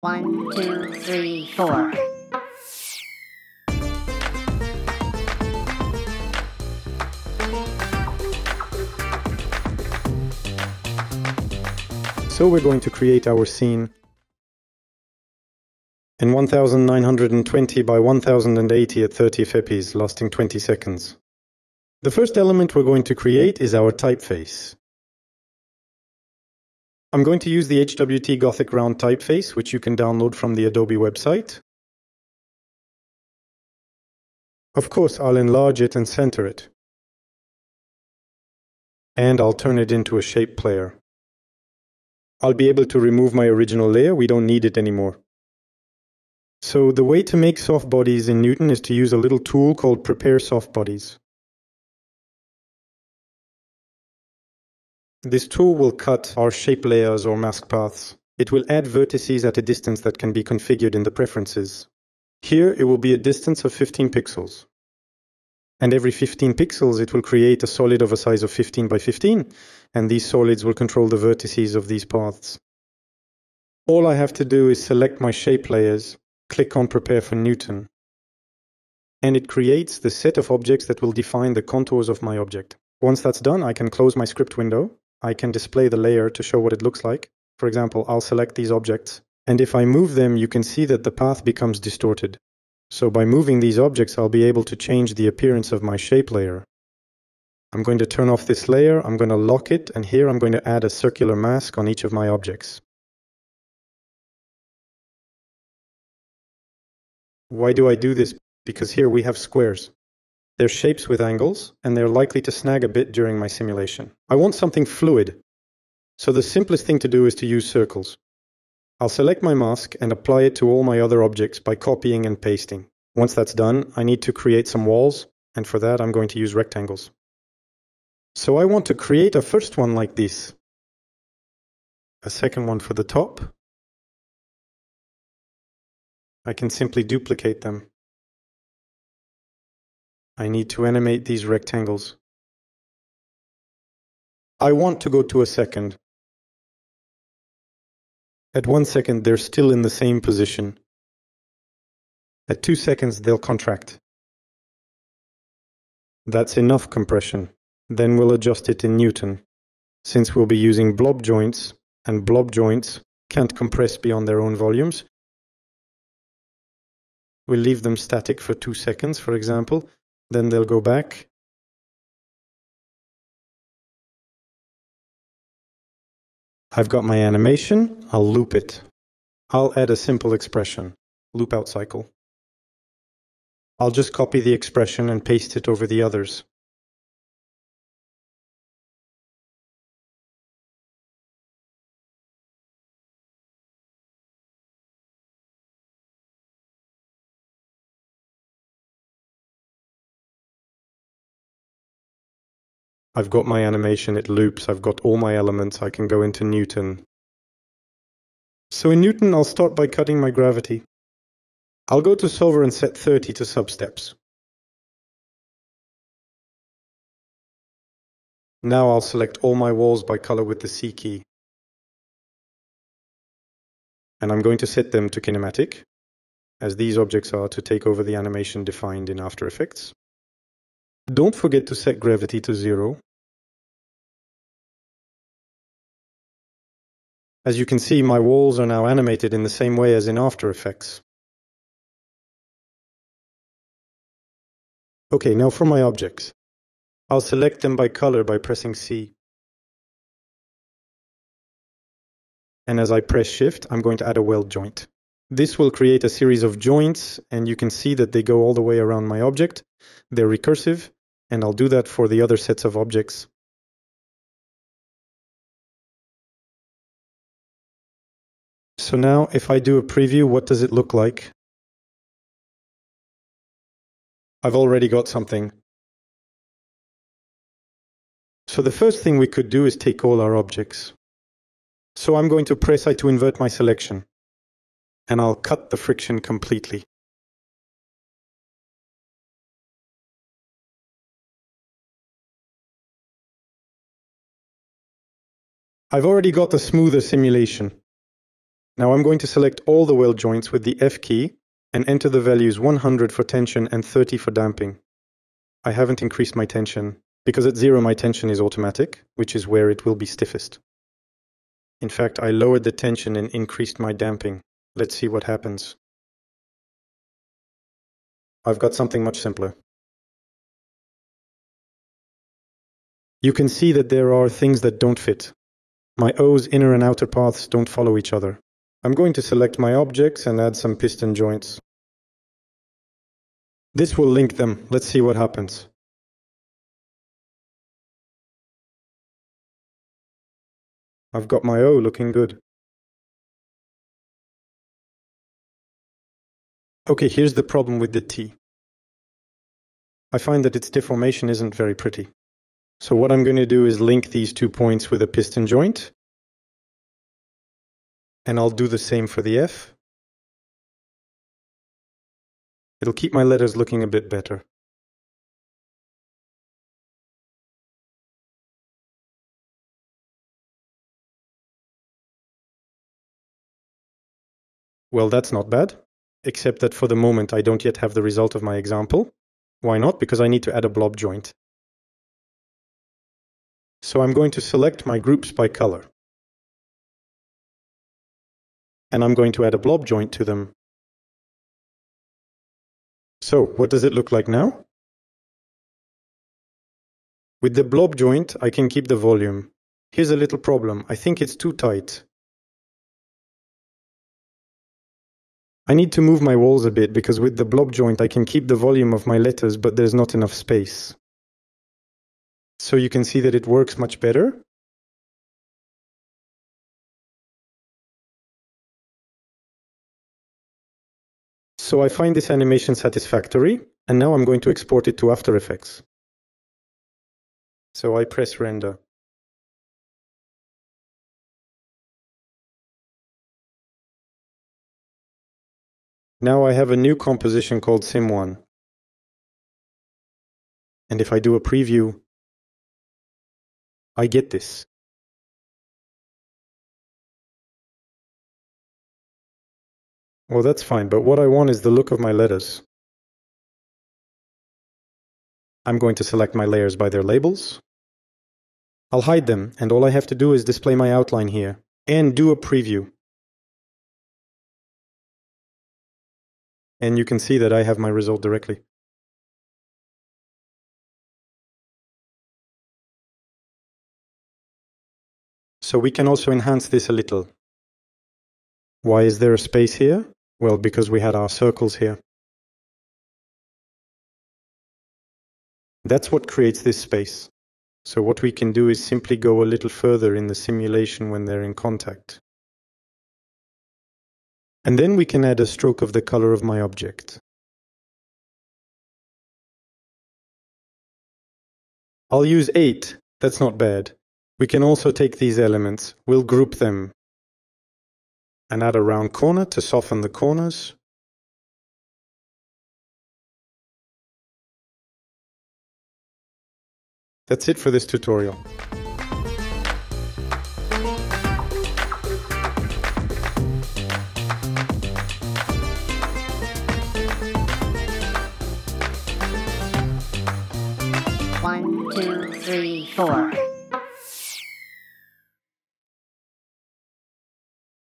One, two, three, four. So we're going to create our scene in 1920 by 1080 at 30 fps, lasting 20 seconds. The first element we're going to create is our typeface. I'm going to use the HWT Gothic Round typeface, which you can download from the Adobe website. Of course, I'll enlarge it and center it. And I'll turn it into a shape layer. I'll be able to remove my original layer, we don't need it anymore. So the way to make soft bodies in Newton is to use a little tool called Prepare Soft Bodies. This tool will cut our shape layers or mask paths. It will add vertices at a distance that can be configured in the preferences. Here it will be a distance of 15 pixels. And every 15 pixels it will create a solid of a size of 15 by 15, and these solids will control the vertices of these paths. All I have to do is select my shape layers, click on Prepare for Newton, and it creates the set of objects that will define the contours of my object. Once that's done, I can close my script window I can display the layer to show what it looks like. For example, I'll select these objects, and if I move them, you can see that the path becomes distorted. So by moving these objects, I'll be able to change the appearance of my shape layer. I'm going to turn off this layer, I'm going to lock it, and here I'm going to add a circular mask on each of my objects. Why do I do this? Because here we have squares. They're shapes with angles, and they're likely to snag a bit during my simulation. I want something fluid, so the simplest thing to do is to use circles. I'll select my mask and apply it to all my other objects by copying and pasting. Once that's done, I need to create some walls, and for that I'm going to use rectangles. So I want to create a first one like this, a second one for the top. I can simply duplicate them I need to animate these rectangles. I want to go to a second. At one second, they're still in the same position. At two seconds, they'll contract. That's enough compression. Then we'll adjust it in Newton. Since we'll be using blob joints, and blob joints can't compress beyond their own volumes, we'll leave them static for two seconds, for example, then they'll go back. I've got my animation, I'll loop it. I'll add a simple expression, loop out cycle. I'll just copy the expression and paste it over the others. I've got my animation, it loops, I've got all my elements, I can go into Newton. So in Newton, I'll start by cutting my gravity. I'll go to solver and set 30 to substeps. Now I'll select all my walls by color with the C key. And I'm going to set them to kinematic, as these objects are to take over the animation defined in After Effects. Don't forget to set gravity to zero, As you can see, my walls are now animated in the same way as in After Effects. Okay, now for my objects. I'll select them by color by pressing C. And as I press Shift, I'm going to add a weld joint. This will create a series of joints, and you can see that they go all the way around my object. They're recursive, and I'll do that for the other sets of objects. So now if I do a preview, what does it look like? I've already got something. So the first thing we could do is take all our objects. So I'm going to press I to invert my selection. And I'll cut the friction completely. I've already got a smoother simulation. Now I'm going to select all the weld joints with the F key and enter the values 100 for tension and 30 for damping. I haven't increased my tension because at zero my tension is automatic, which is where it will be stiffest. In fact, I lowered the tension and increased my damping. Let's see what happens. I've got something much simpler. You can see that there are things that don't fit. My O's inner and outer paths don't follow each other. I'm going to select my objects and add some piston joints. This will link them. Let's see what happens. I've got my O looking good. Okay, here's the problem with the T. I find that its deformation isn't very pretty. So what I'm going to do is link these two points with a piston joint. And I'll do the same for the F. It'll keep my letters looking a bit better. Well, that's not bad, except that for the moment I don't yet have the result of my example. Why not? Because I need to add a blob joint. So I'm going to select my groups by color. And I'm going to add a blob joint to them. So what does it look like now? With the blob joint, I can keep the volume. Here's a little problem. I think it's too tight. I need to move my walls a bit because with the blob joint I can keep the volume of my letters but there's not enough space. So you can see that it works much better. So I find this animation satisfactory, and now I'm going to export it to After Effects. So I press render. Now I have a new composition called Sim1. And if I do a preview, I get this. Well, that's fine, but what I want is the look of my letters. I'm going to select my layers by their labels. I'll hide them, and all I have to do is display my outline here, and do a preview. And you can see that I have my result directly. So we can also enhance this a little. Why is there a space here? Well, because we had our circles here. That's what creates this space. So what we can do is simply go a little further in the simulation when they're in contact. And then we can add a stroke of the color of my object. I'll use 8. That's not bad. We can also take these elements, we'll group them, and add a round corner to soften the corners. That's it for this tutorial.